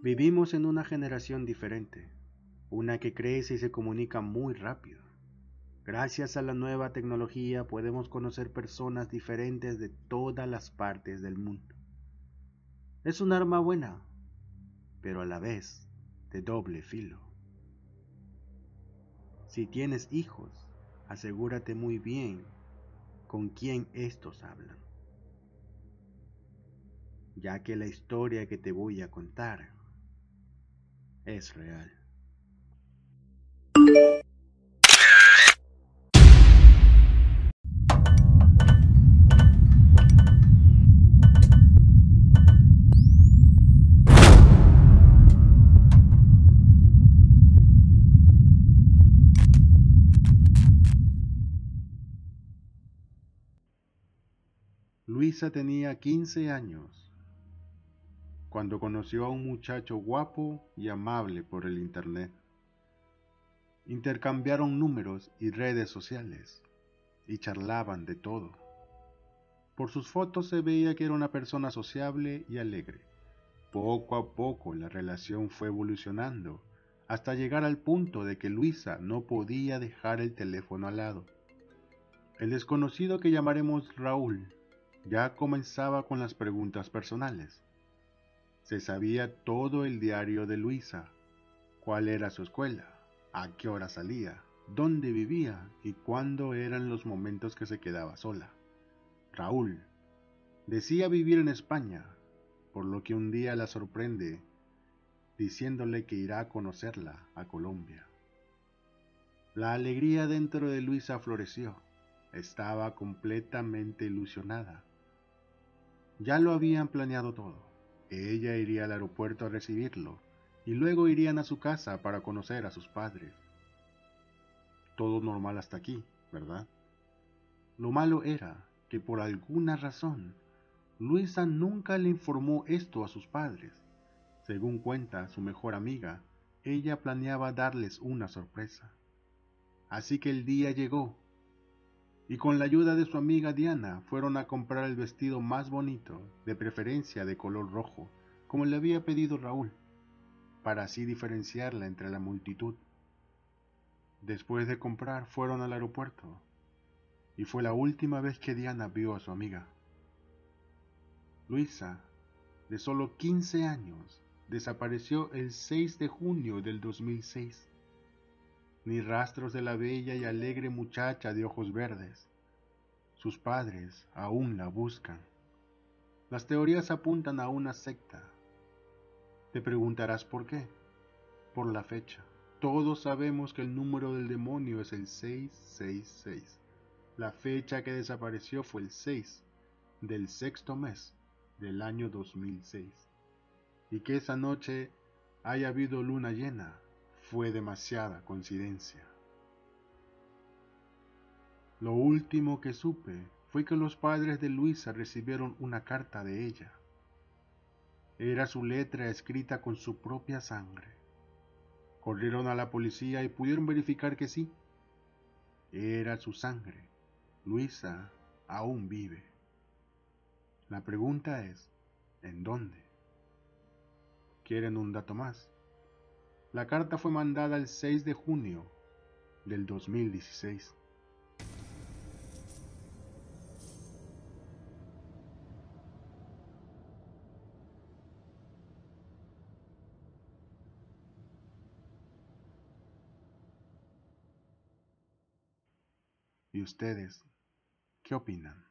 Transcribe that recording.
Vivimos en una generación diferente, una que crece y se comunica muy rápido. Gracias a la nueva tecnología podemos conocer personas diferentes de todas las partes del mundo. Es un arma buena, pero a la vez de doble filo. Si tienes hijos, asegúrate muy bien con quién estos hablan, ya que la historia que te voy a contar es real. Luisa tenía 15 años cuando conoció a un muchacho guapo y amable por el Internet. Intercambiaron números y redes sociales y charlaban de todo. Por sus fotos se veía que era una persona sociable y alegre. Poco a poco la relación fue evolucionando hasta llegar al punto de que Luisa no podía dejar el teléfono al lado. El desconocido que llamaremos Raúl ya comenzaba con las preguntas personales. Se sabía todo el diario de Luisa, cuál era su escuela, a qué hora salía, dónde vivía y cuándo eran los momentos que se quedaba sola. Raúl decía vivir en España, por lo que un día la sorprende diciéndole que irá a conocerla a Colombia. La alegría dentro de Luisa floreció. Estaba completamente ilusionada. Ya lo habían planeado todo. Ella iría al aeropuerto a recibirlo y luego irían a su casa para conocer a sus padres. Todo normal hasta aquí, ¿verdad? Lo malo era que por alguna razón Luisa nunca le informó esto a sus padres. Según cuenta su mejor amiga, ella planeaba darles una sorpresa. Así que el día llegó y con la ayuda de su amiga Diana fueron a comprar el vestido más bonito, de preferencia de color rojo, como le había pedido Raúl, para así diferenciarla entre la multitud. Después de comprar fueron al aeropuerto, y fue la última vez que Diana vio a su amiga. Luisa, de solo 15 años, desapareció el 6 de junio del 2006 ni rastros de la bella y alegre muchacha de ojos verdes. Sus padres aún la buscan. Las teorías apuntan a una secta. Te preguntarás por qué. Por la fecha. Todos sabemos que el número del demonio es el 666. La fecha que desapareció fue el 6 del sexto mes del año 2006. Y que esa noche haya habido luna llena fue demasiada coincidencia. Lo último que supe fue que los padres de Luisa recibieron una carta de ella. Era su letra escrita con su propia sangre. Corrieron a la policía y pudieron verificar que sí. Era su sangre. Luisa aún vive. La pregunta es, ¿en dónde? ¿Quieren un dato más? La carta fue mandada el 6 de junio del 2016. ¿Y ustedes qué opinan?